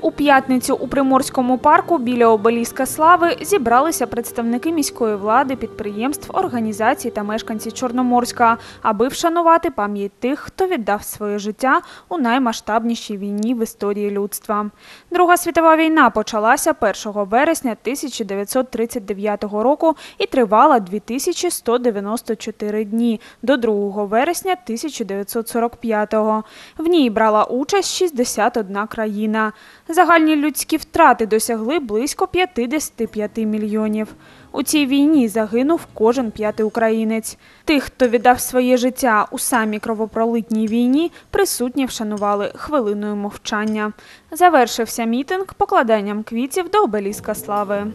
У п'ятницю у Приморському парку біля обеліска слави зібралися представники міської влади, підприємств, організацій та мешканці Чорноморська, аби вшанувати пам'ять тих, хто віддав своє життя у наймасштабнішій війні в історії людства. Друга світова війна почалася 1 вересня 1939 року і тривала 2194 дні до 2 вересня 1945 В ній брала участь 61 країна. Загальні людські втрати досягли близько 55 мільйонів. У цій війні загинув кожен п'ятий українець. Тих, хто віддав своє життя у самій кровопролитній війні, присутні вшанували хвилиною мовчання. Завершився мітинг покладанням квітів до обеліска слави.